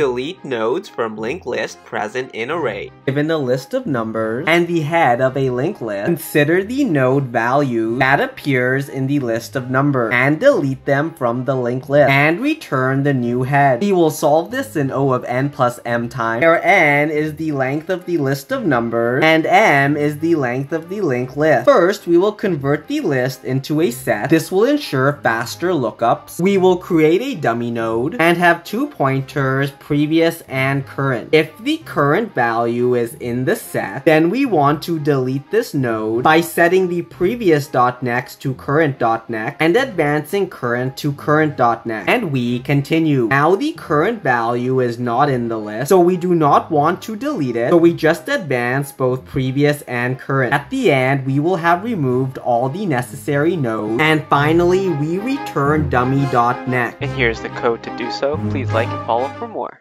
Delete nodes from linked list present in array. Given the list of numbers and the head of a linked list, consider the node value that appears in the list of numbers and delete them from the linked list and return the new head. We will solve this in O of n plus m time, where n is the length of the list of numbers and m is the length of the linked list. First, we will convert the list into a set. This will ensure faster lookups. We will create a dummy node and have two pointers, previous and current. If the current value is in the set, then we want to delete this node by setting the previous.next to current.next and advancing current to current.next. And we continue. Now the current value is not in the list, so we do not want to delete it, so we just advance both previous and current. At the end, we will have removed all the necessary nodes, and finally, we return dummy.next. And here's the code to do so. Please like and follow for more.